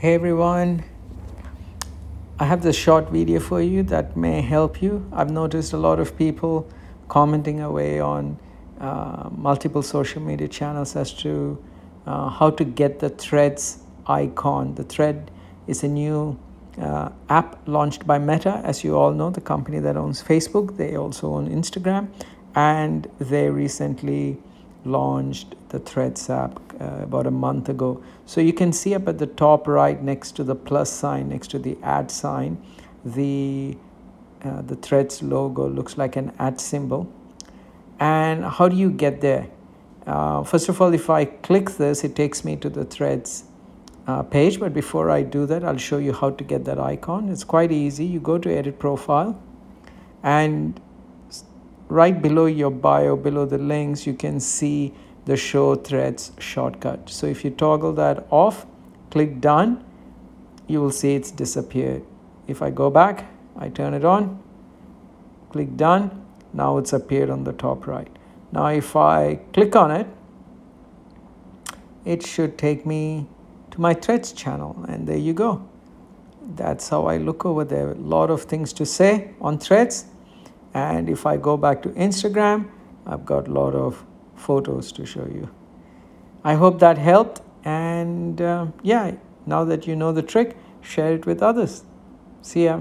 Hey everyone, I have this short video for you that may help you. I've noticed a lot of people commenting away on uh, multiple social media channels as to uh, how to get the threads icon. The thread is a new uh, app launched by Meta, as you all know, the company that owns Facebook. They also own Instagram, and they recently launched the Threads app uh, about a month ago. So you can see up at the top right next to the plus sign, next to the add sign, the, uh, the Threads logo looks like an at symbol. And how do you get there? Uh, first of all, if I click this, it takes me to the Threads uh, page. But before I do that, I'll show you how to get that icon. It's quite easy. You go to edit profile and right below your bio, below the links, you can see the show threads shortcut. So if you toggle that off, click done, you will see it's disappeared. If I go back, I turn it on, click done, now it's appeared on the top right. Now if I click on it, it should take me to my threads channel and there you go. That's how I look over there. A lot of things to say on threads. And if I go back to Instagram, I've got a lot of photos to show you. I hope that helped. And uh, yeah, now that you know the trick, share it with others. See ya.